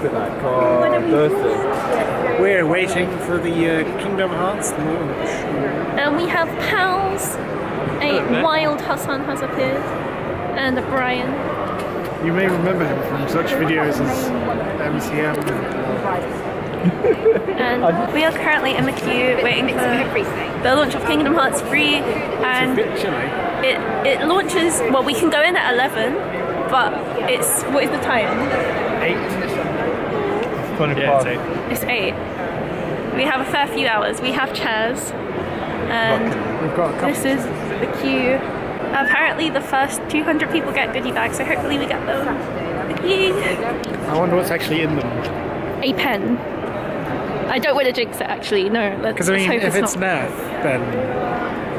for that car Thursday. We're waiting for the uh, Kingdom Hearts launch. And we have pals. A wild Hassan has appeared. And a Brian. You may remember him from such videos as MCM. And we are currently in the queue waiting for the launch of Kingdom Hearts 3 and it, it launches, well we can go in at 11 but it's, what is the time? Yeah, it's eight. It's 8. We have a fair few hours. We have chairs um, and We've got a couple. this is the queue. Apparently the first 200 people get goodie bags so hopefully we get them. I wonder what's actually in them. A pen. I don't want to jinx it actually, no. Because I let's mean, if it's it's not. Nerf, then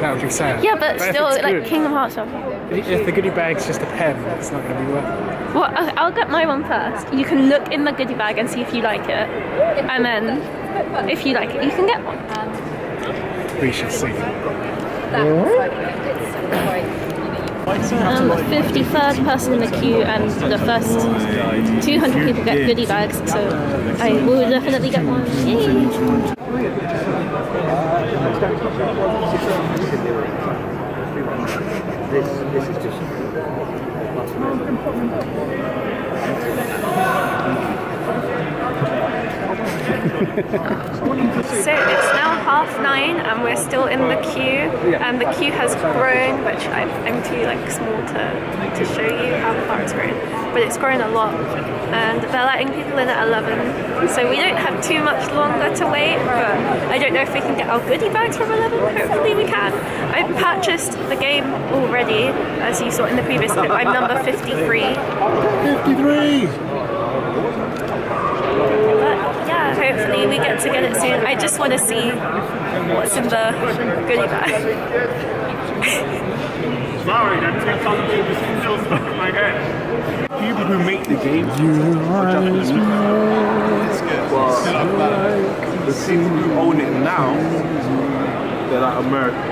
that would be sad. Yeah, but if still, like good- Kingdom Hearts stuff. if the goodie bag's just a pen, it's not going to be worth it. Well, I- I'll get my one first. You can look in the goodie bag and see if you like it, and then if you like it, you can get one. We shall see. I'm the 53rd person in the queue, and the first 200 people get goodie bags, so I will definitely get one. Yay. Thank you. So it's now half nine and we're still in the queue. And um, the queue has grown which I, I'm too like small to, to show you how far it's grown but it's grown a lot. And they're letting people in at 11 so we don't have too much longer to wait but I don't know if we can get our goodie bags from 11 hopefully we can. I've purchased the game already as you saw in the previous clip I'm number 53 53! But yeah, hopefully we get to get it soon. I just want to see what's in the goodie bag. Sorry, that took something just still stuck in my head. People who make the game are Japanese. But the people who own it now, they're like American.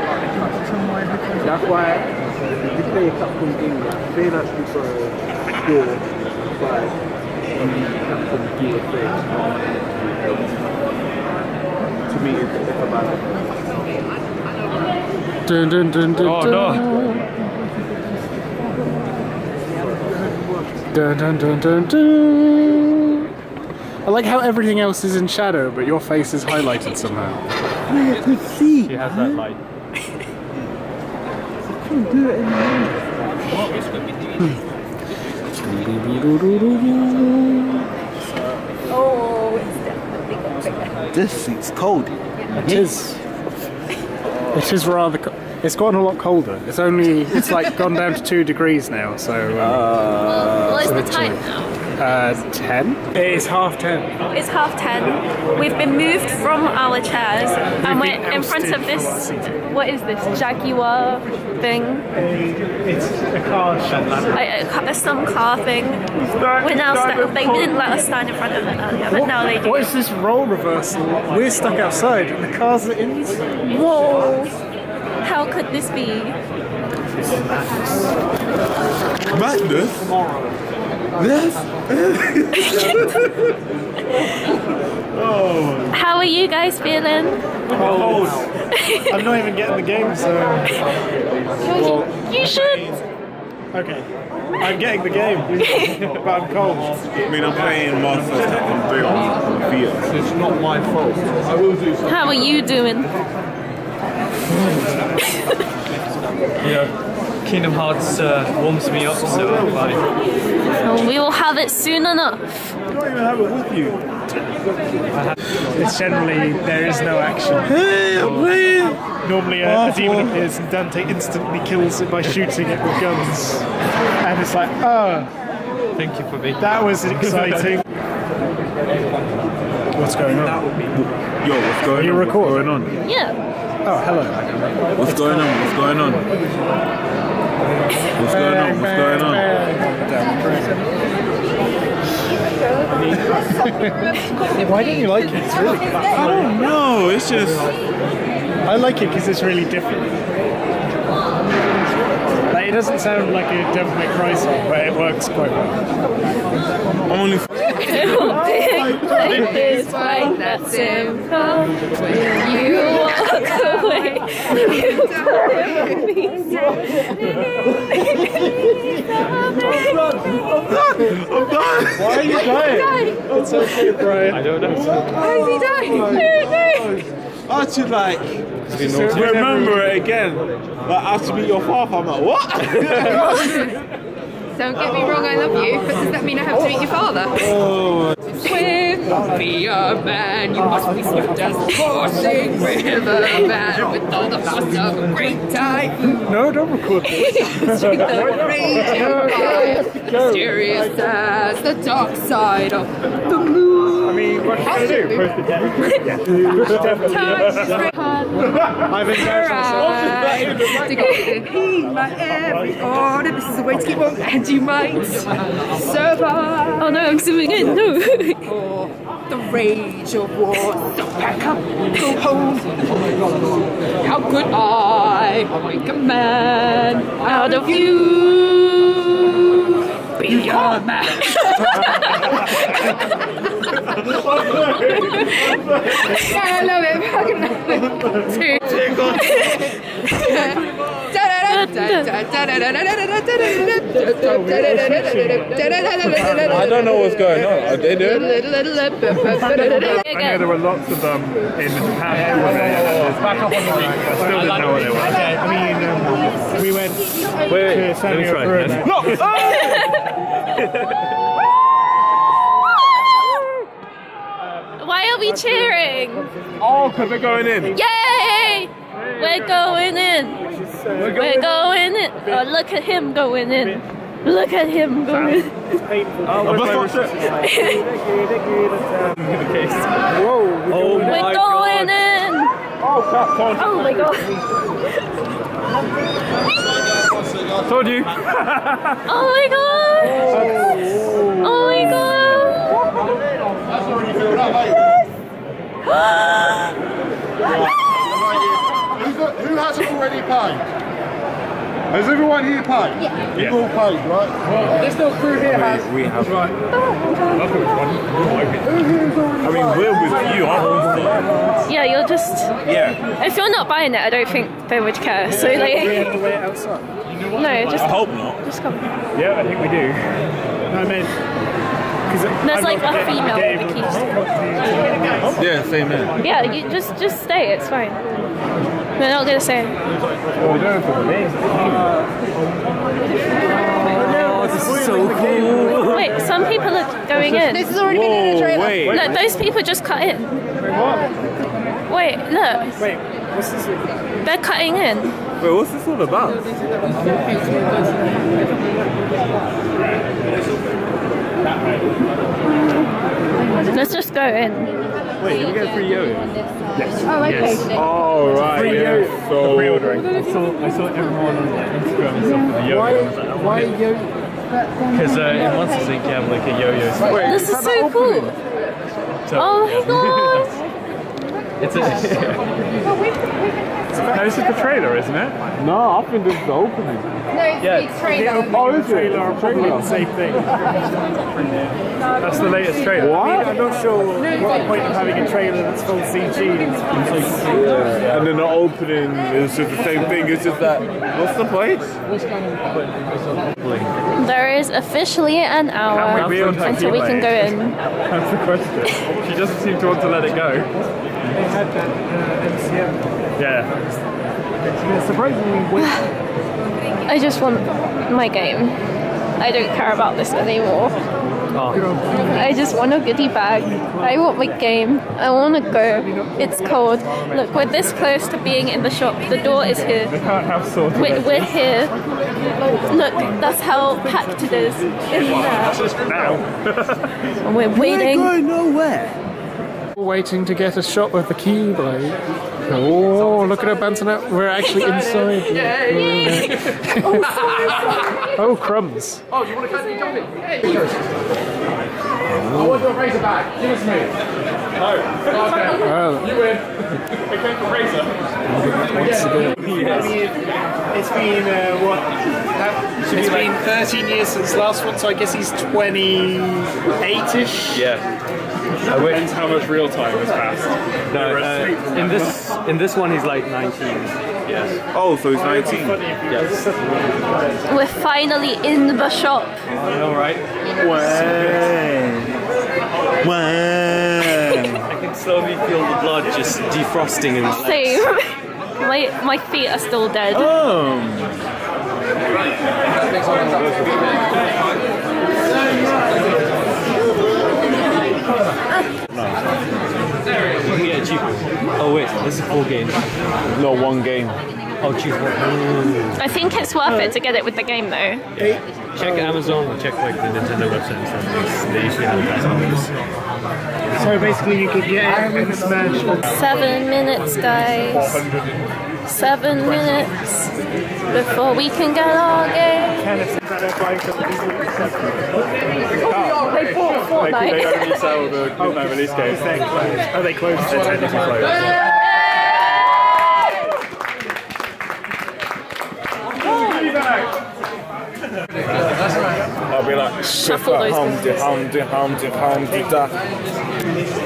That's why if you play a Capcom game, like, say that people four, five, Capcom Gear thing. To me, it's, it's a bad Dun, dun, dun, dun, Oh no! Dun, dun, dun, dun, dun. I like how everything else is in shadow, but your face is highlighted somehow. I could see She has that light. Oh, it's definitely This seat's cold. It is. It is rather. Co- it's gotten a lot colder. It's only. It's like gone down to two degrees now. So. Um, What is the bit time chilly. now? Uh, ten. It is half ten. It's half ten. We've been moved from our chairs and We've we're in front of this. from our seating. What is this? Jaguar thing? It's a car shed. I, uh, some car thing. We're now sta- they didn't let us stand in front of it earlier, but now they do. What is this role reversal? We're stuck outside and the cars are in. Whoa! How could this be? Madness? Yes? How are you guys feeling? Cold. I'm not even getting the game, so. you should. Okay. I'm getting the game, but I'm cold. I mean, I'm playing Master System 3 on Vita. It's not my fault. I will do something. How are you doing? Yeah. Kingdom Hearts uh, warms me up, so I'm fine. Oh, we will have it soon enough. I don't even have it with you. It's generally, there is no action. Hey, I'm! Normally, a, a demon appears and Dante instantly kills it by shooting it with guns. And it's like, oh, Thank you for being. that was exciting. What's going on? Yo, what's going Are you on? recording? What's going on? Yeah. Oh, hello. What's going on? What's going on? What's going on? What's going on? Why don't you like it? It's really fun. I don't know. It's just. I like it because it's really different. Like, it doesn't sound like a Devil May Cry song, but it works quite well. I'm only. Big life is quite that simple. When you walk away, you put me Why are you dying? It's okay, Brian. I don't know. Why is he dying? I should like remember it again. Like to meet your father. I'm like, what? Don't get me wrong, I love you, but does that mean I have to meet your father? oh, Swim, be a man, you must be swift as a coursing river man with all the fuss of a great. No, don't record this. mysterious as the dark side of the moon. I mean, what should I do? Post the death? Touch straight I've embarrassed myself. right to get to heed my every order. This is the way to keep on, and you might survive. Oh no, I'm zooming in. No. the rage of war. So pack up, go home. How could I make a man out of you? Be a man. I love it. Fucking love it. I don't know what's going on. Are they doing? I know there were lots of them in Japan. Back up on the ring. I still didn't know what they were. I mean, um, we went Wait, to let me Sanrio try. Bruno. No! Why are we cheering? Oh, because they're going in. Yay! We're going in. We're going in. Oh, look at him going in. Look at him going in. It's painful. I must watch it. Whoa, we're Oh going in. my We're going in. Oh, crap, come on. Oh my god. Told you. Oh my god. Oh, oh my god. Who who hasn't already paid? Has everyone here paid? Yeah. You've all paid, right? This little crew here has. We have. Right. Oh, I mean, we're with you, aren't Yeah, you'll just. Yeah. If you're not buying it, I don't think they would care. So We have to wait outside. no, just I hope not. just come. Yeah, I think we do. No, I mean, because There's like a female with the keys. Yeah, same here. Yeah, you just just stay. It's fine. We're not gonna say. Oh, this is so cool. Wait, some people are going in. This has already been in the trailer. wait. Look, those people just cut in. Wait, look, Wait, what's this? they're cutting in. Wait, what's this all about? Let's just go in. Wait, did we get a free yo-yo? Oh, okay. Oh, right. Yeah. So, Pre-ordering. I saw, I saw everyone on like, Instagram and stuff with the yo-yo. Why you? Because uh, in Monsters Inc. you have like a yo-yo. spot. This is so cool. So, Oh my yeah. god. It's a, No, this is the trailer, isn't it? no, I think this is the opening. No, it's Yeah. the trailer. Oh, is it? Trailer are probably the same thing. That's the latest trailer. What? I mean, I'm not sure what the point of having a trailer that's full CG. Yeah. And then the opening is just the same thing. It's just that. What's the point? There is officially an hour Can we be on until we can go in. That's the question. she doesn't seem to want to let it go. They had that uh, MCM. Yeah. Surprisingly, I just want my game. I don't care about this anymore. Oh, I just want a goodie bag. I want my game. I want to go. It's cold. Look, we're this close to being in the shop. The door is here. can't have swords. We're, we're here. Look, that's how packed it is in there. now. And we're waiting. nowhere. Waiting to get a shot of the Keyblade. Oh, look at her bouncing out. We're actually inside. oh, crumbs. Oh, you want to catch me jumping? Hey, I want your razor back. Give it to me. Oh, You win. It came from Razor. it's been uh, what? It's been 13 years since last one, so I guess he's 28ish. Yeah. Depends how much real time has passed. No, uh, in this in this one he's like 19. Yes. Oh, so he's 19. Yes. We're finally in the shop. All right. I can slowly feel the blood just defrosting in his legs. Same. My, my feet are still dead. You can get it cheaper. Oh wait, this is a full game. No, one game. Oh, cheaper. I think it's worth it to get it with the game though. Check Amazon or check like the Nintendo website and stuff. They usually have the best offers. So basically, you could get it and smash. Seven minutes, guys. Seven minutes before we can get our game. They bought They Fortnite. only sell the oh. Fortnite release games. Oh, they closed. They're technically closed. I'll be like, Shuffle those humdy, humdy, humdy, humdy, da.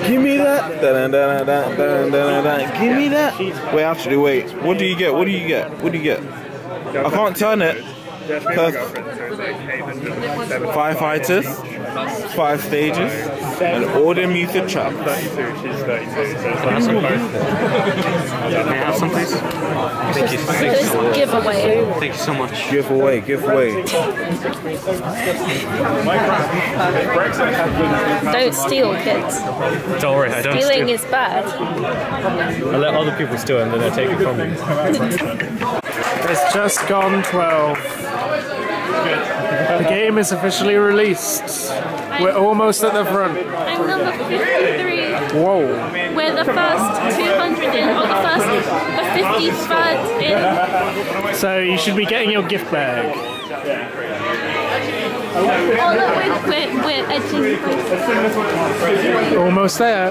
Give me that. Da, da, da, da, da, da, da, da. Give me that. Wait, actually, wait. What do you get? What do you get? What do you get? I can't turn it. Cause five fighters, five stages, and all the music tracks. 32, she's 32, so it's like some both. May I have some please? Thank you. Thank you so much. giveaway. Thank you so much. Give away, give away. Don't steal, kids. Don't worry, I don't Stealing steal. is bad. I let other people steal and then I take it from you. It's just gone 12. The game is officially released. We're almost at the front. I'm number 53. Whoa. We're the first 200 in, or the first, the 53rd in. So you should be getting your gift bag. Oh look, we're, we're, we're edging. Almost there.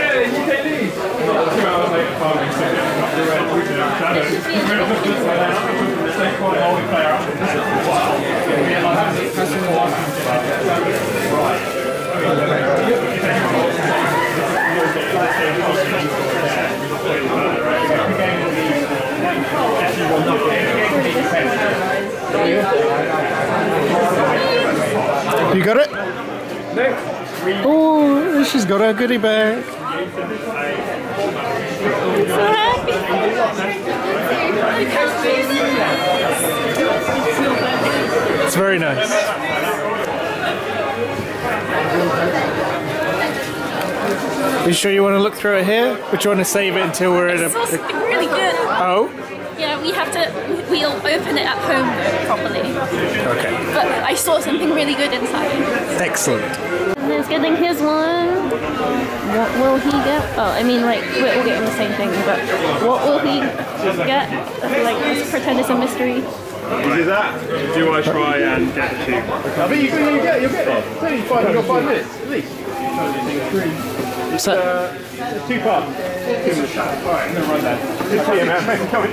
You got it? Oh, she's got her goodie bag. So happy. It's very nice. Are You sure you want to look through it here? Or do you want to save it until we're in a... something really good. Oh? Yeah, we have to, we'll open it at home properly. Okay. But I saw something really good inside. Excellent. And he's getting his one. What will he get? Oh, I mean, like, we're all getting the same thing, but what will he get? Like, let's pretend it's a mystery. Do that. Do I try and get the tube? I think you can you get, you'll get there. It's only five, you've got five minutes at least. It's So- uh, it's two parts. Two minutes. Alright, I'm gonna run that. Good see you. Coming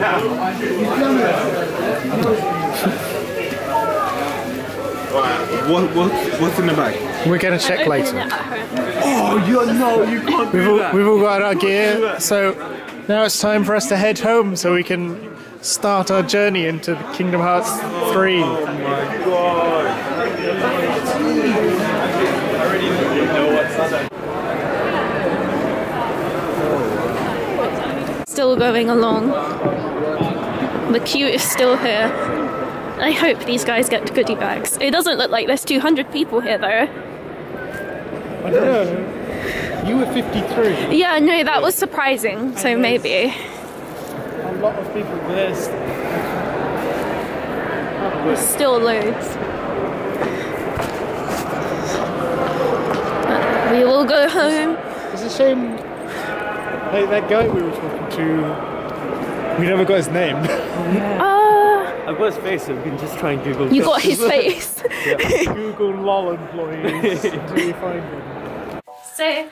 down. What, what, what's in the bag? We're going to check later. it at home. Oh, you no, you can't We've all, we've all got our gear, so now it's time for us to head home so we can start our journey into Kingdom Hearts 3. Oh my god. Still going along. The queue is still here. I hope these guys get goodie bags. It doesn't look like there's 200 people here though. You were 53. Yeah, no, that was surprising. So maybe. A lot of people this. There's still loads. We will go home. It's a shame. Like that guy we were talking to, we never got his name. Ah, I've got his face, so we can just try and Google. you got his face. Google LOL employees until we find him. So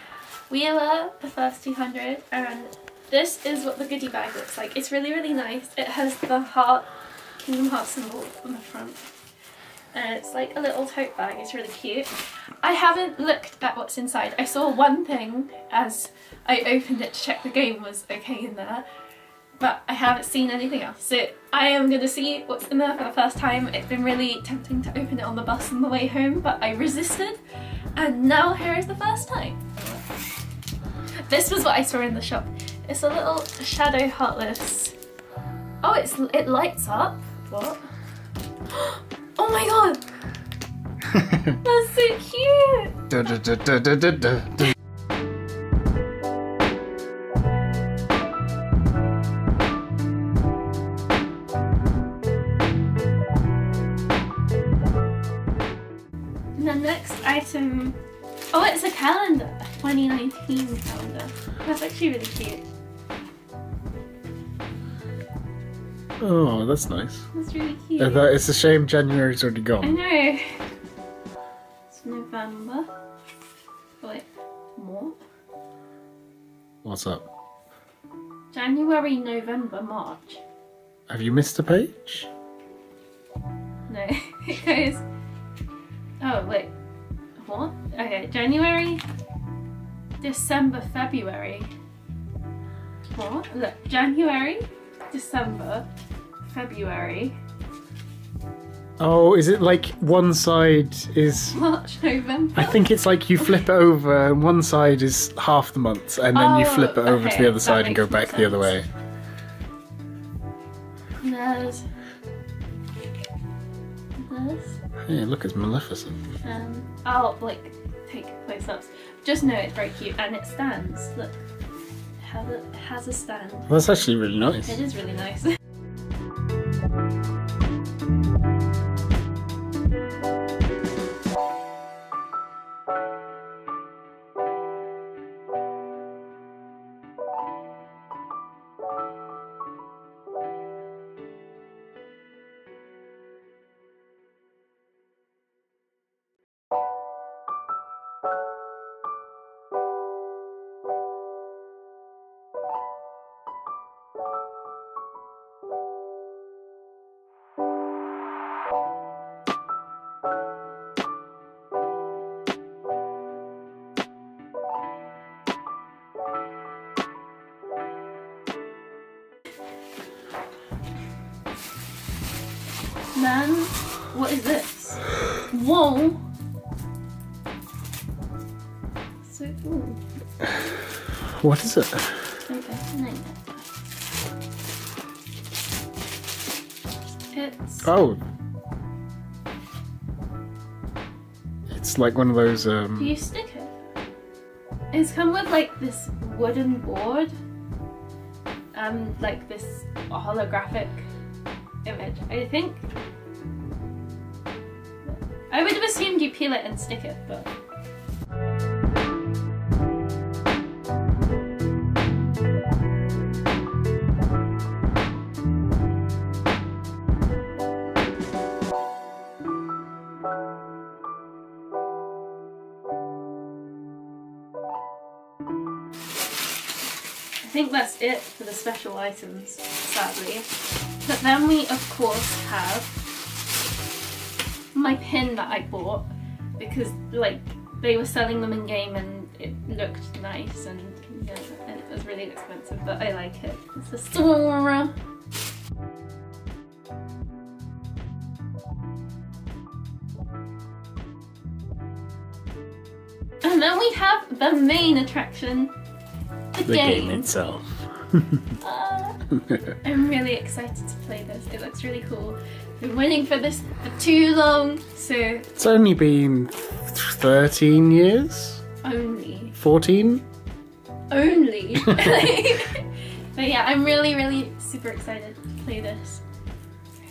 we are the first 200 and this is what the goodie bag looks like. It's really really nice. It has the heart, Kingdom Hearts symbol on the front. And it's like a little tote bag, it's really cute. I haven't looked at what's inside. I saw one thing as I opened it to check the game was okay in there. But I haven't seen anything else. So I am going to see what's in there for the first time. It's been really tempting to open it on the bus on the way home, but I resisted. And now here is the first time. This was what I saw in the shop. It's a little Shadow Heartless. Oh, it's it lights up. What? Oh my god! That's so cute! Oh, it's a calendar, a 2019 calendar. That's actually really cute. Oh, that's nice. That's really cute. Uh, that, it's a shame January's already gone. I know. It's November. Wait, more? What's up? January, November, March. Have you missed a page? No, it goes. Oh wait, what? Okay, January, December, February. What? Look, January, December, February, Oh, is it like one side is. March, November. I think it's like you flip it over and one side is half the month and then you Oh, flip it over to the other side and go back the other way. sense. Hey, look, it's Maleficent. Um, I'll like take close ups. Just know it's very cute and it stands. Look, it has a, has a stand. That's actually really nice. It is really nice. Then, what is this? Whoa! So cool. What is it? Okay. It's Oh. It's like one of those. Do Um, you stick it? It's come with like this wooden board, um, like this holographic image. I think. I would have assumed you peel it and stick it, but. I think that's it for the special items, sadly. But then we, of course, have my pin that I bought because, like, they were selling them in game and it looked nice and, yeah, and it was really expensive, but I like it. It's a Sora. And then we have the main attraction, the, the game itself. Uh, I'm really excited to play this. It looks really cool. Been waiting for this for too long, so It's only been 13 years? only. 14? Only. but yeah, I'm really, really super excited to play this.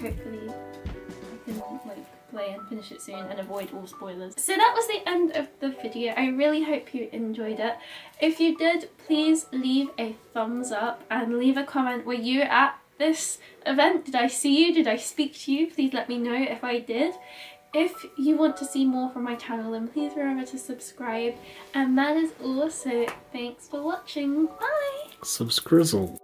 Hopefully I can like play and finish it soon and avoid all spoilers. So that was the end of the video. I really hope you enjoyed it. If you did, please leave a thumbs up and leave a comment. Were you at this event? Did I see you? Did I speak to you? Please let me know if I did. If you want to see more from my channel then please remember to subscribe and that is all so thanks for watching bye Subscrizzle.